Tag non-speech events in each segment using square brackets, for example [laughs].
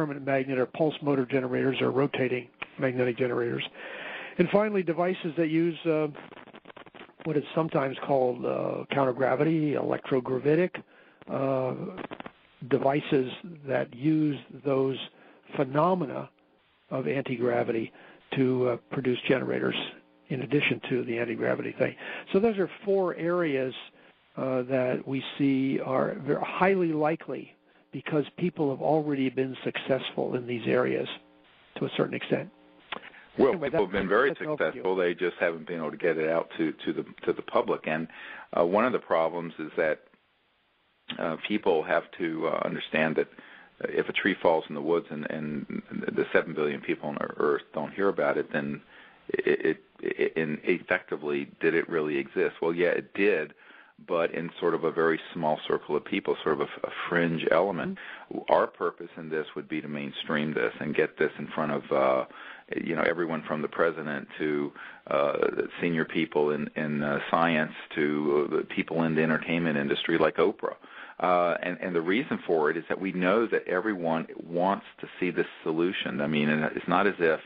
permanent magnet or pulse motor generators or rotating magnetic generators. And finally, devices that use uh, what is sometimes called uh, countergravity, electrogravitic uh, devices that use those phenomena of anti-gravity to uh, produce generators in addition to the anti-gravity thing. So those are four areas uh, that we see are highly likely because people have already been successful in these areas to a certain extent. Well, anyway, people have been very successful. They just haven't been able to get it out to to the to the public. And uh, one of the problems is that uh, people have to uh, understand that if a tree falls in the woods and, and the seven billion people on Earth don't hear about it, then it, it, it effectively did it really exist? Well, yeah, it did, but in sort of a very small circle of people, sort of a, a fringe element. Mm-hmm. Our purpose in this would be to mainstream this and get this in front of uh, you know everyone from the president to uh, senior people in in uh, science to uh, people in the entertainment industry like Oprah. Uh, and, and the reason for it is that we know that everyone wants to see this solution. I mean, it's not as if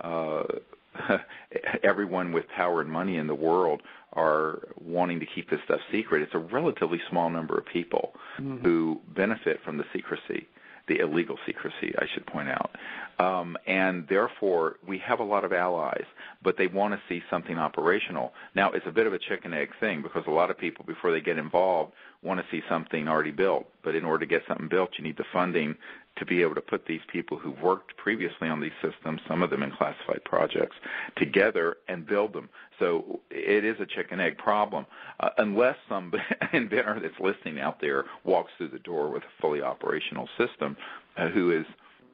uh, [laughs] everyone with power and money in the world are wanting to keep this stuff secret. It's a relatively small number of people mm-hmm. who benefit from the secrecy, the illegal secrecy, I should point out. Um, and therefore, we have a lot of allies, but they want to see something operational. Now, it's a bit of a chicken egg thing because a lot of people, before they get involved, want to see something already built. But in order to get something built, you need the funding to be able to put these people who've worked previously on these systems, some of them in classified projects, together and build them. So it is a chicken egg problem. Uh, unless some inventor [laughs] that's listening out there walks through the door with a fully operational system uh, who is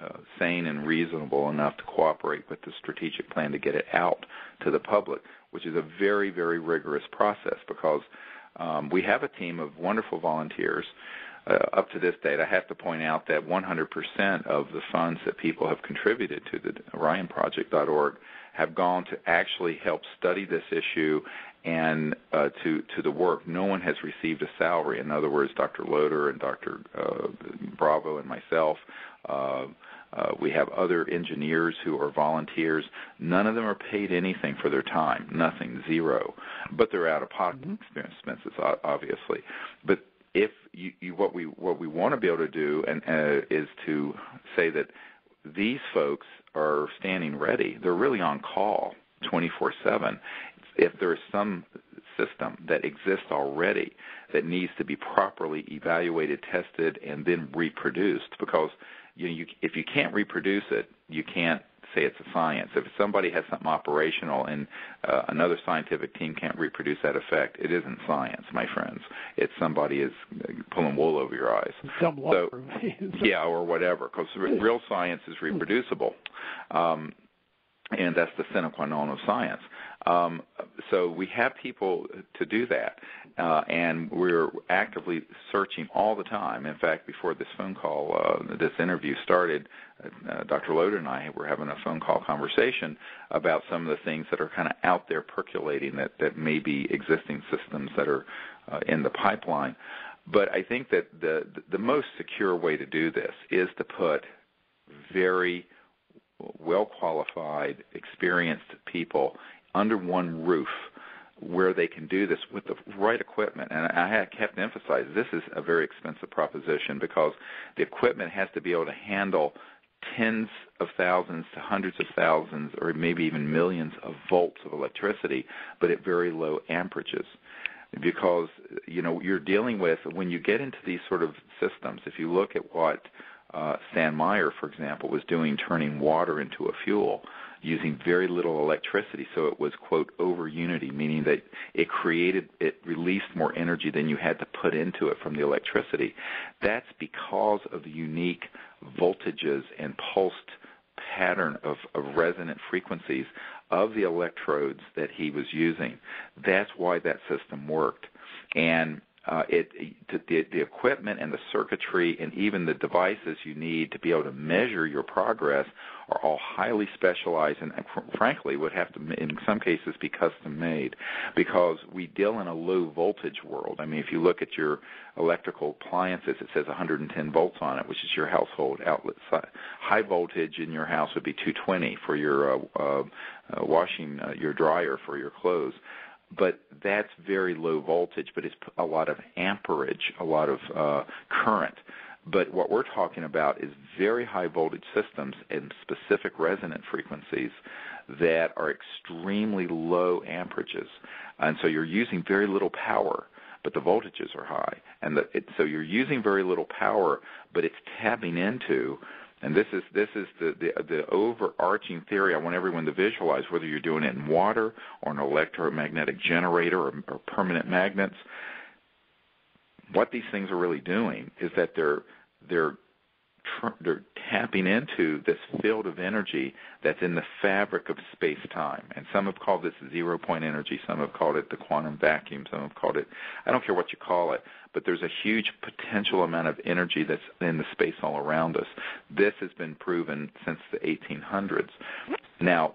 uh, sane and reasonable enough to cooperate with the strategic plan to get it out to the public, which is a very, very rigorous process because um, we have a team of wonderful volunteers. Uh, up to this date, I have to point out that 100% of the funds that people have contributed to the OrionProject.org have gone to actually help study this issue and uh, to to the work. No one has received a salary. In other words, Dr. Loder and Dr. Uh, Bravo and myself. Uh, uh, we have other engineers who are volunteers. None of them are paid anything for their time. Nothing, zero. But they're out of pocket mm-hmm. expenses, obviously. But if you, you, what we what we want to be able to do and uh, is to say that these folks are standing ready. They're really on call 24/7. If there is some system that exists already that needs to be properly evaluated, tested, and then reproduced, because you know, you, if you can't reproduce it, you can't say it's a science. If somebody has something operational and uh, another scientific team can't reproduce that effect, it isn't science, my friends. It's somebody is pulling wool over your eyes. Some so, [laughs] yeah, or whatever, because real science is reproducible. Um, and that's the sine qua non of science. Um, so we have people to do that, uh, and we're actively searching all the time. In fact, before this phone call, uh, this interview started, uh, Dr. Loder and I were having a phone call conversation about some of the things that are kind of out there percolating that, that may be existing systems that are uh, in the pipeline. But I think that the the most secure way to do this is to put very well qualified, experienced people under one roof where they can do this with the right equipment. And I have kept emphasizing this is a very expensive proposition because the equipment has to be able to handle tens of thousands to hundreds of thousands or maybe even millions of volts of electricity, but at very low amperages. Because you know you're dealing with when you get into these sort of systems. If you look at what uh, Stan Meyer, for example, was doing, turning water into a fuel using very little electricity. So it was, quote, over unity, meaning that it created, it released more energy than you had to put into it from the electricity. That's because of the unique voltages and pulsed pattern of, of resonant frequencies of the electrodes that he was using. That's why that system worked. And uh, it the, the equipment and the circuitry and even the devices you need to be able to measure your progress are all highly specialized and, frankly would have to in some cases be custom made because we deal in a low voltage world. I mean, if you look at your electrical appliances, it says 110 volts on it, which is your household outlet. High voltage in your house would be 220 for your uh, uh, washing uh, your dryer for your clothes but that's very low voltage, but it's a lot of amperage, a lot of uh, current. But what we're talking about is very high voltage systems and specific resonant frequencies that are extremely low amperages. And so you're using very little power, but the voltages are high. And the, it, so you're using very little power, but it's tapping into and this is this is the, the the overarching theory I want everyone to visualize, whether you're doing it in water or an electromagnetic generator or, or permanent magnets. What these things are really doing is that they're they're they're tapping into this field of energy that's in the fabric of space-time. And some have called this zero-point energy. Some have called it the quantum vacuum. Some have called it, I don't care what you call it, but there's a huge potential amount of energy that's in the space all around us. This has been proven since the 1800s. Now,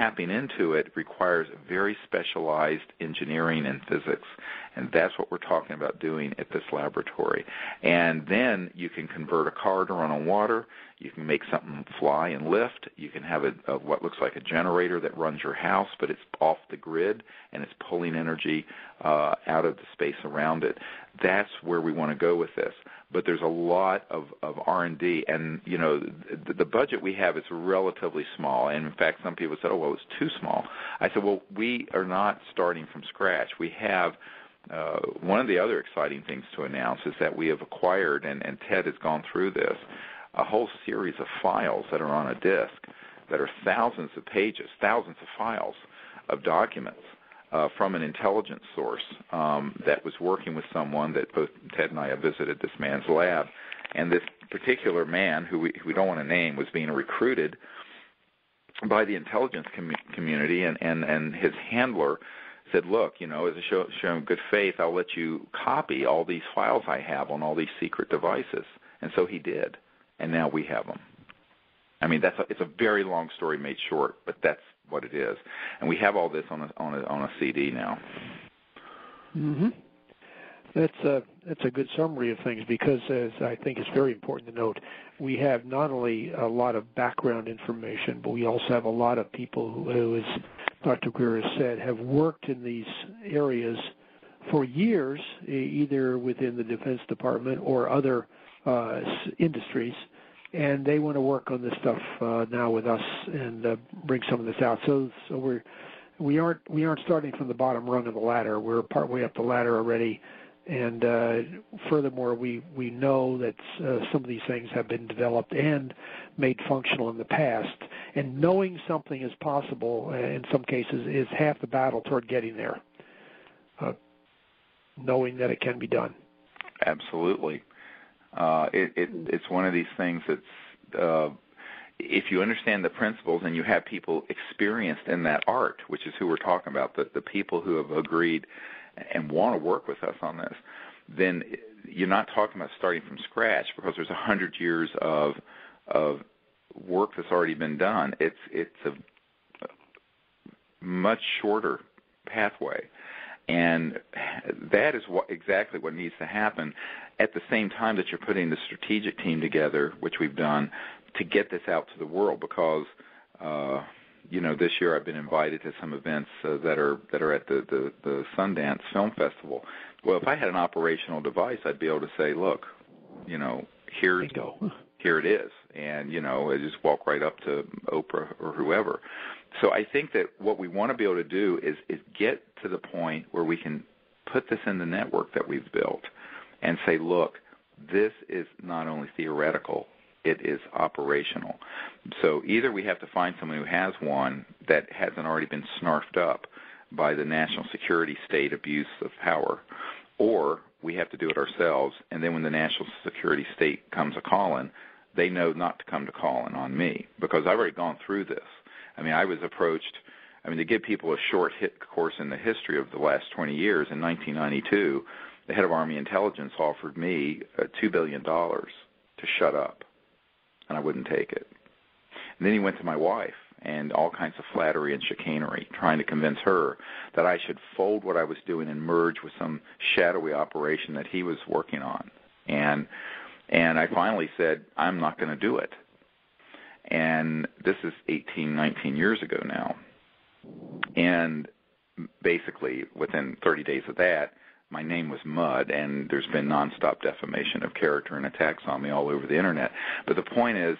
tapping into it requires very specialized engineering and physics. And that's what we're talking about doing at this laboratory. And then you can convert a car to run on water. You can make something fly and lift. You can have a, a, what looks like a generator that runs your house, but it's off the grid and it's pulling energy uh, out of the space around it. That's where we want to go with this. But there's a lot of, of R&D, and you know the, the budget we have is relatively small. And in fact, some people said, "Oh, well, it's too small." I said, "Well, we are not starting from scratch. We have." Uh, one of the other exciting things to announce is that we have acquired, and, and Ted has gone through this, a whole series of files that are on a disk that are thousands of pages, thousands of files of documents uh, from an intelligence source um, that was working with someone that both Ted and I have visited this man's lab. And this particular man, who we, who we don't want to name, was being recruited by the intelligence com- community, and, and, and his handler said, "Look, you know, as a show, show of good faith, I'll let you copy all these files I have on all these secret devices." And so he did and now we have them. I mean, that's a, it's a very long story made short, but that's what it is. And we have all this on a on a on a CD now. Mhm. That's a that's a good summary of things because, as I think it's very important to note, we have not only a lot of background information, but we also have a lot of people who, who as Dr. Greer has said, have worked in these areas for years, either within the Defense Department or other uh, industries, and they want to work on this stuff uh, now with us and uh, bring some of this out. So, so we're we aren't we aren't starting from the bottom rung of the ladder. We're partway up the ladder already, and uh, furthermore, we we know that uh, some of these things have been developed and made functional in the past. And knowing something is possible uh, in some cases is half the battle toward getting there. Uh, knowing that it can be done. Absolutely. Uh, it, it, it's one of these things that's uh, if you understand the principles and you have people experienced in that art, which is who we're talking about, the, the people who have agreed and want to work with us on this, then you're not talking about starting from scratch because there's a hundred years of of work that's already been done. It's it's a much shorter pathway, and that is what exactly what needs to happen at the same time that you're putting the strategic team together, which we've done, to get this out to the world because uh, you know this year I've been invited to some events uh, that are that are at the, the the Sundance Film Festival. Well, if I had an operational device, I'd be able to say, look, you know, here [laughs] here it is, and you know, I just walk right up to Oprah or whoever. So I think that what we want to be able to do is is get to the point where we can put this in the network that we've built and say, look, this is not only theoretical, it is operational. So either we have to find someone who has one that hasn't already been snarfed up by the national security state abuse of power, or we have to do it ourselves. And then when the national security state comes a calling, they know not to come to calling on me because I've already gone through this. I mean, I was approached. I mean, to give people a short hit course in the history of the last 20 years, in 1992, the head of Army intelligence offered me uh, $2 billion to shut up, and I wouldn't take it. And then he went to my wife and all kinds of flattery and chicanery, trying to convince her that I should fold what I was doing and merge with some shadowy operation that he was working on. And and I finally said, I'm not going to do it. And this is 18, 19 years ago now. And basically, within 30 days of that, my name was mud, and there's been nonstop defamation of character and attacks on me all over the internet. But the point is,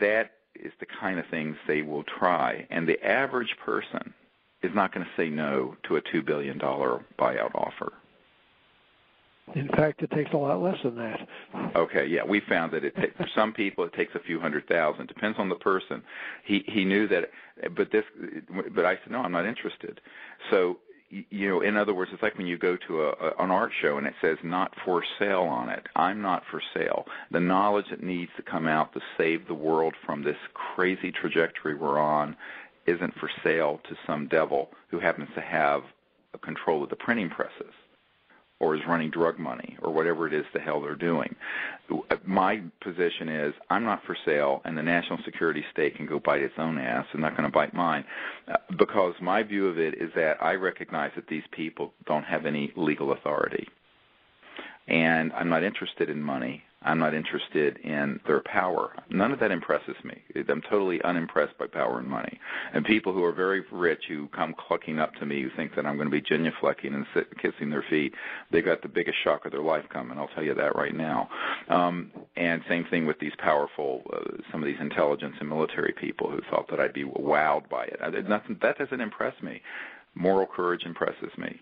that is the kind of things they will try, and the average person is not going to say no to a two billion dollar buyout offer. In fact, it takes a lot less than that. Okay, yeah, we found that it for some people it takes a few hundred thousand. Depends on the person. He he knew that, but this, but I said no, I'm not interested. So you know, in other words, it's like when you go to a, a, an art show and it says "not for sale" on it. I'm not for sale. The knowledge that needs to come out to save the world from this crazy trajectory we're on isn't for sale to some devil who happens to have control of the printing presses or is running drug money or whatever it is the hell they're doing. My position is I'm not for sale, and the national security state can go bite its own ass. I'm not going to bite mine because my view of it is that I recognize that these people don't have any legal authority, and I'm not interested in money. I'm not interested in their power. None of that impresses me. I'm totally unimpressed by power and money. And people who are very rich who come clucking up to me who think that I'm going to be genuflecting and sit, kissing their feet, they've got the biggest shock of their life coming. I'll tell you that right now. Um, and same thing with these powerful, uh, some of these intelligence and military people who thought that I'd be wowed by it. I, nothing, that doesn't impress me. Moral courage impresses me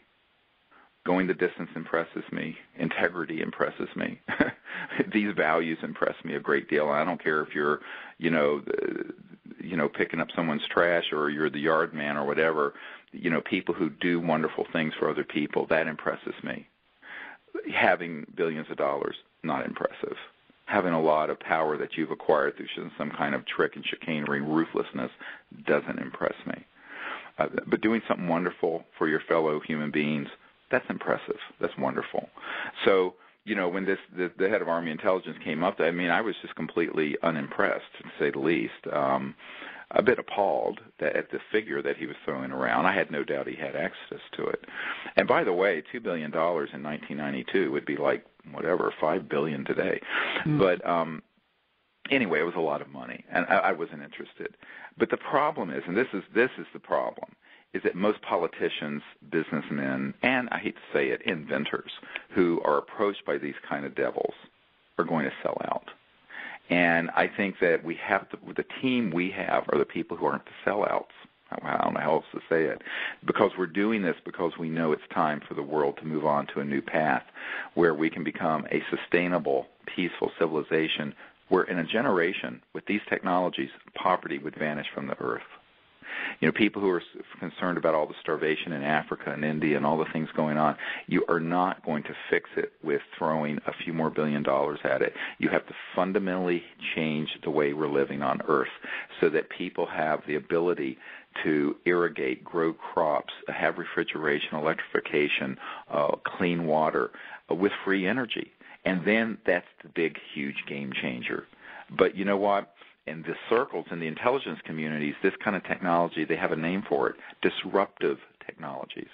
going the distance impresses me. Integrity impresses me. [laughs] These values impress me a great deal. I don't care if you're you know the, you know picking up someone's trash or you're the yard man or whatever you know people who do wonderful things for other people that impresses me. Having billions of dollars not impressive. Having a lot of power that you've acquired through some kind of trick and chicanery ruthlessness doesn't impress me. Uh, but doing something wonderful for your fellow human beings that's impressive. That's wonderful. So, you know, when this the, the head of Army intelligence came up, I mean, I was just completely unimpressed, to say the least. Um, a bit appalled that at the figure that he was throwing around. I had no doubt he had access to it. And by the way, two billion dollars in 1992 would be like whatever five billion today. Mm. But um, anyway, it was a lot of money, and I, I wasn't interested. But the problem is, and this is this is the problem, is that most politicians, businessmen, and I hate to say it, inventors who are approached by these kind of devils are going to sell out. And I think that we have to, the team we have are the people who aren't the sellouts. I don't know how else to say it. Because we're doing this because we know it's time for the world to move on to a new path where we can become a sustainable, peaceful civilization where in a generation, with these technologies, poverty would vanish from the earth. You know, people who are concerned about all the starvation in Africa and India and all the things going on, you are not going to fix it with throwing a few more billion dollars at it. You have to fundamentally change the way we're living on Earth so that people have the ability to irrigate, grow crops, have refrigeration, electrification, uh, clean water uh, with free energy. And then that's the big, huge game changer. But you know what? in the circles in the intelligence communities, this kind of technology, they have a name for it, disruptive technologies.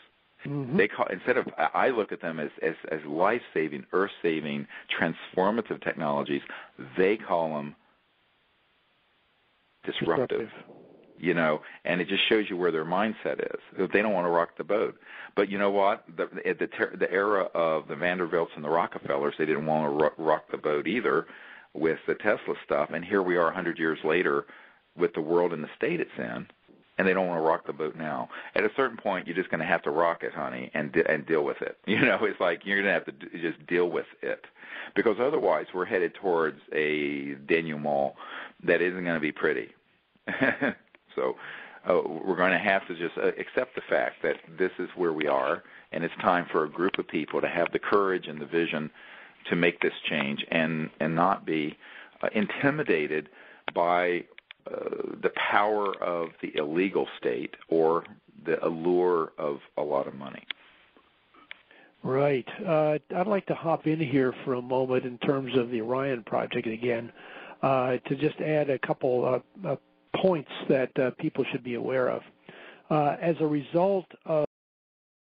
Mm-hmm. They call instead of I look at them as as, as life saving, earth saving, transformative technologies. They call them disruptive. disruptive. You know, and it just shows you where their mindset is. They don't want to rock the boat. But you know what? The the, the era of the Vanderbilts and the Rockefellers, they didn't want to rock the boat either with the Tesla stuff, and here we are 100 years later with the world in the state it's in, and they don't want to rock the boat now. At a certain point, you're just going to have to rock it, honey, and and deal with it. [laughs] You know, it's like you're going to have to just deal with it, because otherwise we're headed towards a denouement that isn't going to be pretty. [laughs] So uh, we're going to have to just uh, accept the fact that this is where we are, and it's time for a group of people to have the courage and the vision to make this change and and not be uh, intimidated by uh, the power of the illegal state or the allure of a lot of money. Right. Uh, I'd like to hop in here for a moment in terms of the Orion Project again uh, to just add a couple uh, points that uh, people should be aware of. Uh, as a result of